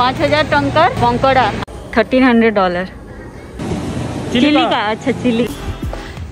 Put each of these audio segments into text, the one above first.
पाँच हज़ार टंकर कंकड़ा थर्टीन हंड्रेड डॉलर। चिलिका अच्छा चिली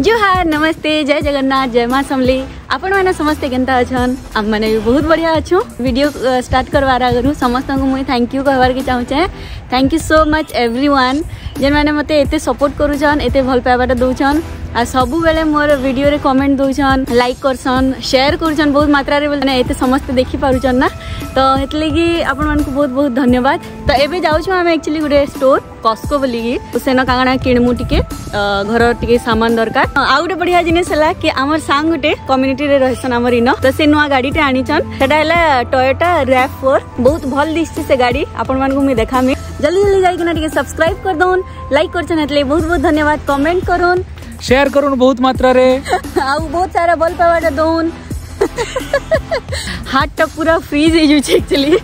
जुहार नमस्ते जय जगन्नाथ जय माँ समली। आपण मैंने समस्ते केनता अछन? आम मैंने भी बहुत बढ़िया अच्छु वीडियो स्टार्ट करवार आगु समस्त को मुझे थैंक यू कहबार के चाहूचे thank you so much everyone जेन मैंने मत एत सपोर्ट करुछन एत भल पाइबाटा दौन आ सबु बेले मोर वीडियो रे कमेंट दौन लाइक करसन शेयर करछन बहुत मात्रा रे माने एते समस्त देखि पारुछन ना। ତ ହେଥିଲାଗି ଆପଣମାନଙ୍କୁ ବହୁତ ବହୁତ ଧନ୍ୟବାଦ। ତ ଏବେ ଯାଉଛୁ ଆମେ ଆକ୍ଚୁଆଲି ଗୋଟେ ଷ୍ଟୋର କସ୍କୋ ବୋଲିକି। ସେନ କାଣା କିଣିମୁ ଟିକେ ଘର ଟିକେ ସାମାନ ଦରକାର। ଆଉ ଗୋଟେ ବଢିଆ ଜିନିଷ ହେଲା କି ଆମର ସାଙ୍ଗ ଗୋଟେ କମ୍ୟୁନିଟିରେ ରହିଛନ୍ ଆମର ଇନ। ତ ସେ ନୂଆ ଗାଡ଼ିଟେ ଆଣିଛନ୍। ସେଟା ହେଲା ଟୟୋଟା ରାପ୍ ଫୋର୍ ବହୁତ ଭଲ ଦିଶଛି ସେ ଗାଡ଼ି। ଆପଣମାନଙ୍କୁ ମୁଇଁ ଦେଖାମି। ଜଲ୍ଦି ଜଲ୍ଦି ଯାଇକିନା ଟିକେ ସବସ୍କ୍ରାଇବ କରିଦଉନ୍ ଲାଇକ୍ କରିଛନ୍ ହେଥିଲାଗି ବହୁତ ବହୁତ ଧନ୍ୟବାଦ। କମେଣ୍ଟ କରୁନ୍। ସେୟାର କରୁନ୍ ବହୁତ ମାତ୍ରାରେ। ଆଉ ବହୁତ ସାରା ଭଲ ପାଇବାଟା ଦଉନ୍। हाथ टा पूरा फ्रीज हो जाए एक्चुअली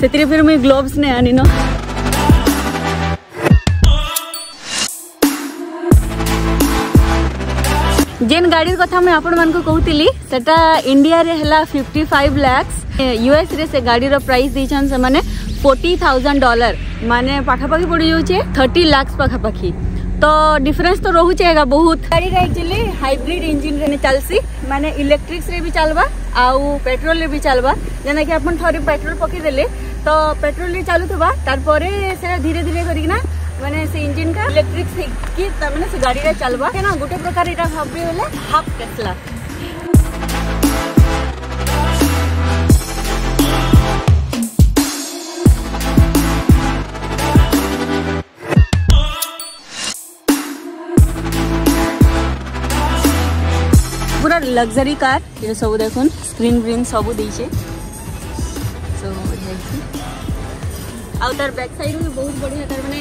से फिर मुझे ग्लोवस नहीं आनी न। जेन गाड़ी कथा मुझे आपण मानक कहती सेटा इंडिया रे हला 55 लाख यूएस रे से गाड़ी रो प्राइस देछन से माने 40000 डॉलर माने पाखापाखी पड़ी जाउचे 30 लाख पाखा ପାଖାପାଖି ତ ଡିଫରେନ୍ସ ତ ରହୁଛେ ଏକା ବହୁତ। ଗାଡ଼ିରେ ଆକ୍ଚୁଆଲି ହାଇବ୍ରିଡ୍ ଇଞ୍ଜିନ୍ରେ ଚାଲସି ମାନେ ଇଲେକ୍ଟ୍ରିକ୍ସରେ ବି ଚାଲବା ଆଉ ପେଟ୍ରୋଲରେ ବି ଚାଲବା। ଯେନ୍ତାକି ଆପଣ ଥରେ ପେଟ୍ରୋଲ ପକେଇଦେଲେ ତ ପେଟ୍ରୋଲରେ ଚାଲୁଥିବା ତାରପରେ ସେଟା ଧୀରେ ଧୀରେ କରିକିନା ମାନେ ସେ ଇଞ୍ଜିନଟା ଇଲେକ୍ଟ୍ରିକ୍ସ ହେଇକି ତାମାନେ ସେ ଗାଡ଼ିରେ ଚାଲବା। କେନା ଗୋଟେ ପ୍ରକାର ଏଇଟା ଭାବି ବୋଲେ ହାଫ୍ ଲକ୍ଜରୀ କାର୍ ଏ ସବୁ ଦେଖୁନ୍ ସ୍କ୍ରିନ୍ ଗ୍ରିନ୍ ସବୁ ଦେଇଛେ ଆଉ ବ୍ୟାକ୍ ସାଇଡ୍ ବି ବଢ଼ିଆ ମାନେ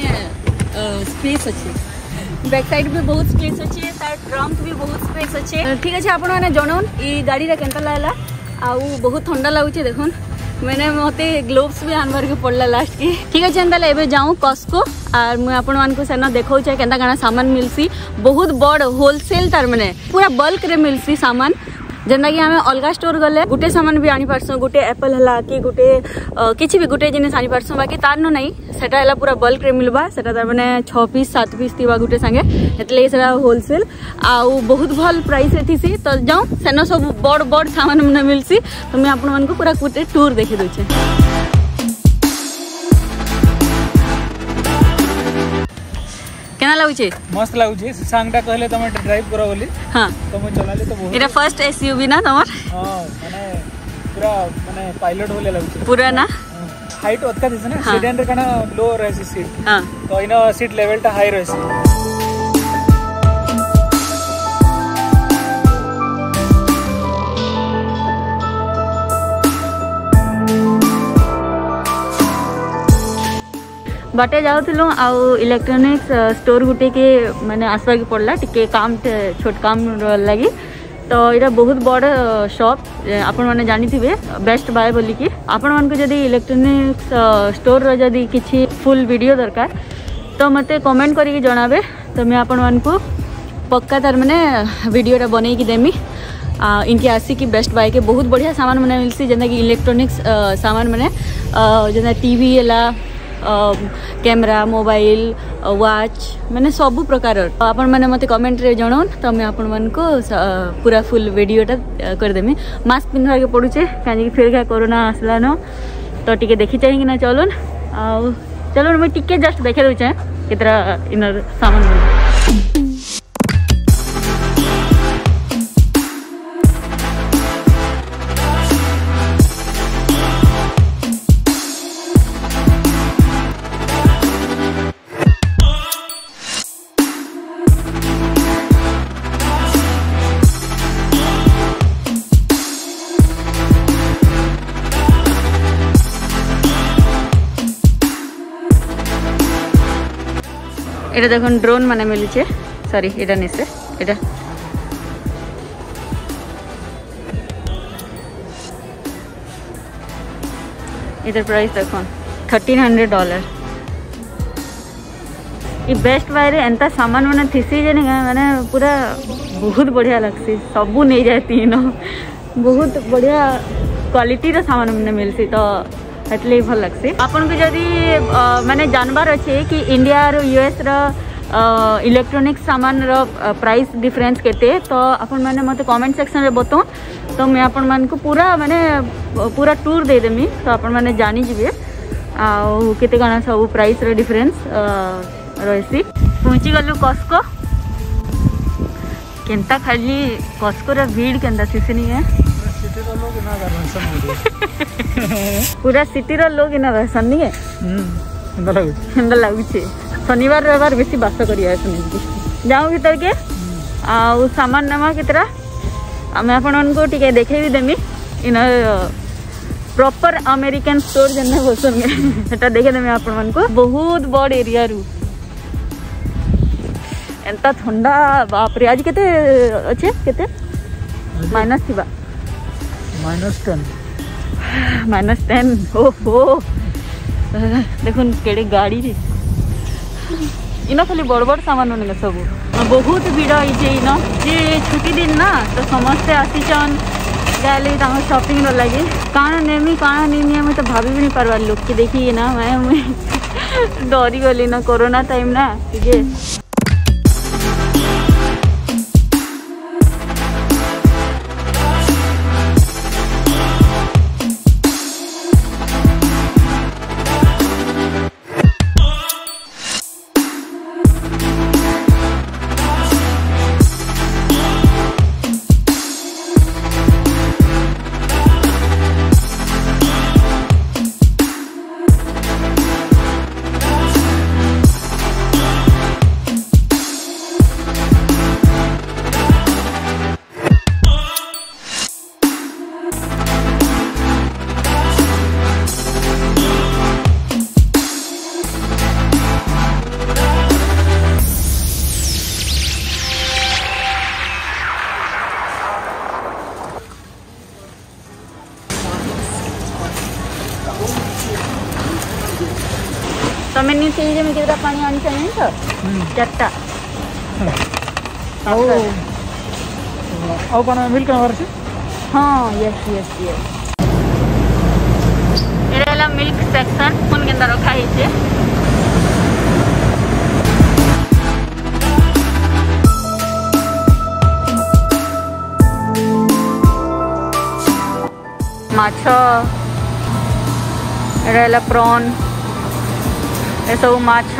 ଅଛି ঠিক আছে আপনার জনান এই গাড়িটা কেনতা লাগলা আহ বহুত ঠান্ডা লাগুছে দেখুন मैंने मते ग्लोभ्स भी आनबार के पड़ला लास्ट की। ठीक अच्छे एंता एवं जाऊँ कस्को आर मुझे आपण मानक सेन देखा के सामान मिलसी बहुत बड़ होलसेल तार मैंने पूरा बल्क रे मिलसी सामान। ଯେନ୍ତାକି ଆମେ ଅଲଗା ଷ୍ଟୋର୍ ଗଲେ ଗୋଟେ ସାମାନ ବି ଆଣିପାରସୁଁ ଗୋଟେ ଆପଲ୍ ହେଲା କି ଗୋଟେ କିଛି ବି ଗୋଟେ ଜିନିଷ ଆଣିପାରସୁଁ ବାକି ତାର୍ନୁ ନାଇଁ ସେଟା ହେଲା ପୁରା ବଲ୍କରେ ମିଲ୍ବା ସେଟା ତାର୍ମାନେ ଛଅ ପିସ୍ ସାତ ପିସ୍ ଥିବା ଗୋଟେ ସାଙ୍ଗେ ହେଥିର୍ଲାଗି ସେଟା ହୋଲସେଲ୍ ଆଉ ବହୁତ ଭଲ ପ୍ରାଇସ୍ ଏଥିସି ତ ଯାଉଁ ସେନ ସବୁ ବଡ଼ ବଡ଼ ସାମାନ ମାନେ ମିଲ୍ସି ତ ମୁଇଁ ଆପଣମାନଙ୍କୁ ପୁରା ଗୋଟେ ଟୁର୍ ଦେଖି ଦେଉଛେ। কেনা লাগুছে? মস্ত লাগুছে। সাংটা কহিলে তুমি ড্রাইভ করো বলি। হ্যাঁ। তো মুই চলালি তো বহুত এটা ফার্স্ট এসইউভি না তোমার? হ্যাঁ মানে পুরা মানে পাইলট বলে লাগুছে। পুরা না? হ্যাঁ। হাইট অতকা দিছে না। হ্যাঁ। সেডান রে কানা লো রহেছে সিট হ্যাঁ। তো ইনো সিট লেভেলটা হাই রহেছে ବାଟେ ଯାଉଥିଲୁ ଆଉ ଇଲେକ୍ଟ୍ରୋନିକ୍ସ ଷ୍ଟୋର ଗୁଟେ କେ ମାନେ ଆସବାକେ ପଡ଼ଲା ଟିକେ କାମ ଛୋଟ କାମ ଲାଗି ତ ଏଇଟା ବହୁତ ବଡ଼ ସପ୍ ଆପଣମାନେ ଜାଣିଥିବେ ବେଷ୍ଟ ବାଏ ବୋଲିକି ଆପଣମାନଙ୍କୁ ଯଦି ଇଲେକ୍ଟ୍ରୋନିକ୍ସ ଷ୍ଟୋରର ଯଦି କିଛି ଫୁଲ୍ ଭିଡ଼ିଓ ଦରକାର ତ ମୋତେ କମେଣ୍ଟ କରିକି ଜଣାବେ ତ ମୁଁ ଆପଣମାନଙ୍କୁ ପକ୍କା ତାର ମାନେ ଭିଡ଼ିଓଟା ବନେଇକି ଦେମି आ, इनके आसिक बेस्ट बाय के बहुत बढ़िया सामान मैंने मिलसी जेना कि इलेक्ट्रॉनिक्स सामान मैंने जेना टीवी एला कैमरा କ୍ୟାମେରା ମୋବାଇଲ ୱାଚ୍ ମାନେ ସବୁ ପ୍ରକାର ଆପଣମାନେ ମୋତେ କମେଣ୍ଟରେ ଜଣାଉନ ତ ମୁଁ ଆପଣମାନଙ୍କୁ ପୁରା ଫୁଲ୍ ଭିଡ଼ିଓଟା କରିଦେମି। ମାସ୍କ ପିନ୍ଧିବାକେ ପଡ଼ୁଛେ କାହିଁକି ଫେର୍ କା କରୋନା ଆସିଲାନ ତ ଟିକେ ଦେଖି ଚାହିଁକିନା ଚଲୁନ୍। ଆଉ ଚଲୁନ୍ ମୁଇଁ ଟିକେ ଜଷ୍ଟ ଦେଖେଇ ଦେଉଛେଁ କେତେଟା ଇନର ସାମାନ এটা দেখুন ড্রোন মানে মিলিছে সরি এটা নিছে এটা এটার প্রাইস দেখুন থর্টিন হন্ড্রেড ডলার ଇ ବେଷ୍ଟ ବାଇରେ ଏନ୍ତା ସାମାନ ମାନେ ଥିସି ଯେ ନି କାଏଁ ମାନେ ପୁରା ବହୁତ ବଢ଼ିଆ ଲାଗ୍ସି ସବୁ ନେଇଯାଏ ତିନ ବହୁତ ବଢ଼ିଆ କ୍ୱାଲିଟିର ସାମାନ ମାନେ ମିଲ୍ସି ତ ହେଥିଲାଗି ଭଲ ଲାଗ୍ସି ଆପଣଙ୍କୁ ଯଦି ଅ, ମାନେ ଜାଣିବାର ଅଛି କି ଇଣ୍ଡିଆ ଆରୁ ୟୁଏସ୍ର ଇଲେକ୍ଟ୍ରୋନିକ୍ସ ସାମାନର ପ୍ରାଇସ୍ ଡିଫରେନ୍ସ କେତେ ତ ଆପଣମାନେ ମୋତେ କମେଣ୍ଟ ସେକ୍ସନରେ ବତାଉନ୍ ତ ମୁଇଁ ଆପଣମାନଙ୍କୁ ପୁରା ମାନେ ପୁରା ଟୁର୍ ଦେଇଦେମି ତ ଆପଣମାନେ ଜାଣିଯିବେ ଆଉ କେତେ କାଣା ସବୁ ପ୍ରାଇସ୍ର ଡିଫରେନ୍ସ ରହିସି ପହଞ୍ଚିଗଲୁ କସ୍କୋ କେନ୍ତା ଖାଲି କସ୍କୋର ଭିଡ଼ କେନ୍ତା ଥିସି ନିକେ पूरा सिटी लोग इना रहसन नहीं है हम्म लगु हंदा लगु छे शनिवार रविवार बेसी बास करिया है सुनि जाऊ भीतर के आ सामान नामा कितरा आम आपण को टिके देखै भी देमी इन प्रॉपर अमेरिकन स्टोर जन्ने बोसन सेटा देखे देमी आपण को बहुत बड़ एरिया रु एंता ठंडा बाप रे आज केते अच्छे केते माइनस थी बा। माइनस टेन माइनस टेन ओहो देखुन केड़े गाड़ी रे इन खाली बड़ बड़ सामान मान सब। हाँ, बहुत भिड़ होइछे न जे छुट्टी दिन ना तो समस्ते आसीचन जाले तांको शॉपिंग रो लगे। काण नेमी काण नेमी, हम तो भाभी भी नहीं पारवा लोग देखी ना, मैं डरी गली ना, कोरोना टाइम ना जे ତମେ ନିଜେ ଯେମିତି କେତେଟା ପାଣି ଆଣିଛ ଜାଣିଛ ଚାରିଟା ଆଉ ଆଉ କ'ଣ ମିଲ୍କ ନେବାର ଅଛି ହଁ ୟେସ୍ ୟେସ୍ ୟେସ୍ ଏଇଟା ହେଲା ମିଲ୍କ ସେକ୍ସନ୍ ପୁଣି କେନ୍ତା ରଖା ହେଇଛେ ମାଛ ଏଇଟା ହେଲା ପ୍ରନ୍ ଏସବୁ ମାଛ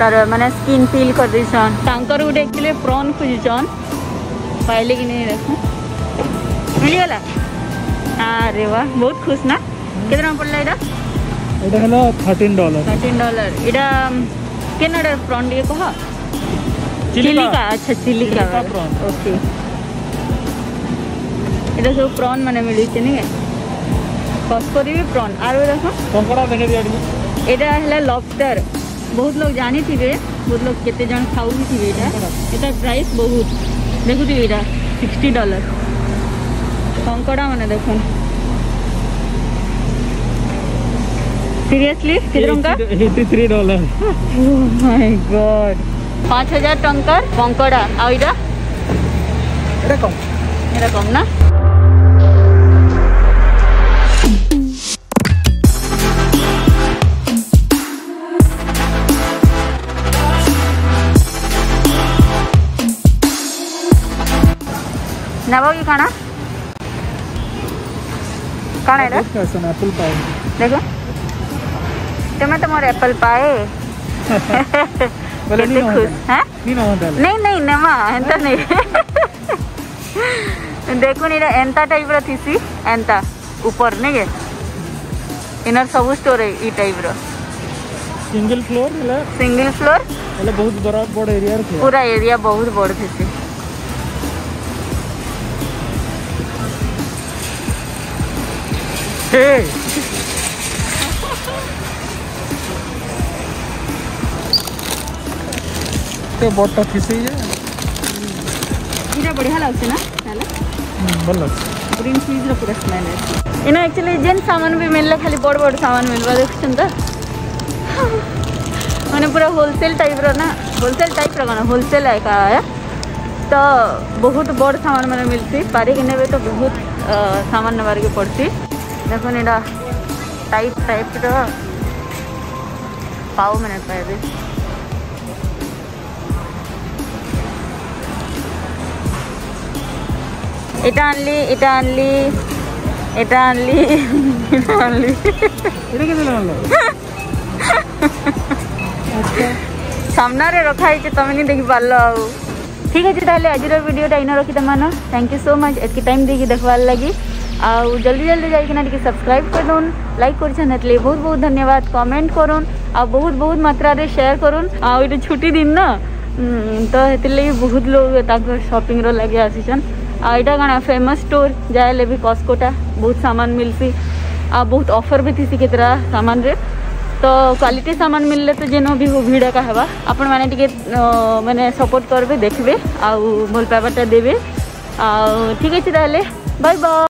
ତାର ମାନେ ସ୍କିନ୍ ପିଲ୍ କରିଦେଇଛନ୍ ତାଙ୍କର ଗୋଟେ ଆକ୍ଚୁଆଲି ପ୍ରନ୍ ଖୋଜିଛନ୍ ପାଇଲେ କି ନେଇ ଦେଖ ମିଳିଗଲା ଆରେ ବା ବହୁତ ଖୁସ ନା କେତେ ଟଙ୍କା ପଡ଼ିଲା ଏଇଟା ଏଇଟା ହେଲା ଥାର୍ଟିନ୍ ଡଲାର ଥାର୍ଟିନ୍ ଡଲାର ଏଇଟା କେନାଟା ପ୍ରନ୍ ଟିକେ କହ ଚିଲିକା ଆଚ୍ଛା ଚିଲିକା ଚିଲିକା prawn. ଓକେ ଏଇଟା ସବୁ ପ୍ରନ୍ ମାନେ ମିଳୁଛି ନି କସ୍କରି ବି ପ୍ରନ୍ ଆରୁ ଦେଖ କଙ୍କଡ଼ା ଦେଖେଇ ଦିଅ ଟିକେ এটা ହେଲା ଲବଷ୍ଟର ବହୁତ ଲୋକ ଜାଣିଥିବେ ବହୁତ ଲୋକ କେତେ ଜଣ ଖାଉଥିବେ ଏଇଟା ଏଟା ପ୍ରାଇସ୍ ବହୁତ ଦେଖୁଥିବେ ଏଇଟା ସିକ୍ସଟି ଡଲାର କଙ୍କଡ଼ା ମାନେ ଦେଖନ୍ତୁ সিরিয়াসলি কত টাকা 83 ডলার ও মাই গড 5000 টাকার কঙ্কড়া আর এটা এটা কম এটা কম না नवा की खाना? कौन है एप्पल पाए देखो। तुम्हें तो मोर एप्पल पाए। बोले नहीं खुश हैं? नहीं नहीं नमा एंता हाँ। नहीं। देखो नहीं एंता टाइप रो थीसी एंता ऊपर नहीं के इनर सब स्टोर है ई टाइप रो सिंगल फ्लोर मिला सिंगल फ्लोर मतलब बहुत बड़ा बड़ा एरिया पूरा एरिया बहुत बड़ थीसी पीछे तो बहुत बड़ा खिसी है। इटा बढ़िया लगछे ना ग्रीन हम्म, एक्चुअली जेन सामान भी मिलला खाली बड़ बड़ सामान मिलवा देखछन त माने पूरा होलसेल टाइप रो ना होलसेल टाइप रो ना होलसेल है। का तो बहुत बड़ सामान मैंने मिलती पारे के तो बहुत सामान नबारे पड़ती। দেখুন এটা টাইপ টাইপটা পাও মানে মিনিট পাইবে এটা আনলি এটা আনলি এটা আনলি এটা আনলি। সামনারে রখা হয়েছে তুমি নি দেখি পারল আউ ঠিক আছে তাহলে আজর ভিডিওটা ইন রখিদেমান থ্যাংক ইউ সো মাছ এতকি টাইম দিয়ে দেখবার লাগে। ଆଉ ଜଲ୍ଦି ଜଲ୍ଦି ଯାଇକିନା ଟିକେ ସବସ୍କ୍ରାଇବ୍ କରିଦଉନ୍ ଲାଇକ୍ କରିଛନ୍ ହେଥିଲାଗି ବହୁତ ବହୁତ ଧନ୍ୟବାଦ କମେଣ୍ଟ କରୁନ୍ ଆଉ ବହୁତ ବହୁତ ମାତ୍ରାରେ ସେୟାର କରୁନ୍ ଆଉ ଏଇଟା ଛୁଟି ଦିନ ନା ତ ହେଥିର୍ଲାଗି ବହୁତ ଲୋକ ତାଙ୍କର ସପିଂର ଲାଗି ଆସିଛନ୍ ଆଉ ଏଇଟା କାଣା ଫେମସ୍ ଷ୍ଟୋର୍ ଯାହା ହେଲେ ବି କସ୍କୋଟା ବହୁତ ସାମାନ ମିଲ୍ସି ଆଉ ବହୁତ ଅଫର୍ ବି ଥିସି କେତେଟା ସାମାନରେ ତ କ୍ୱାଲିଟି ସାମାନ ମିଳିଲେ ତ ଯେନ ବି ହଉ ଭିଡ଼ ଏକା ହେବା ଆପଣମାନେ ଟିକେ ମାନେ ସପୋର୍ଟ କରିବେ ଦେଖିବେ ଆଉ ଭଲ ପାଇବାଟା ଦେବେ ଆଉ ଠିକ୍ ଅଛି ତାହେଲେ ବାଇ ବାଇ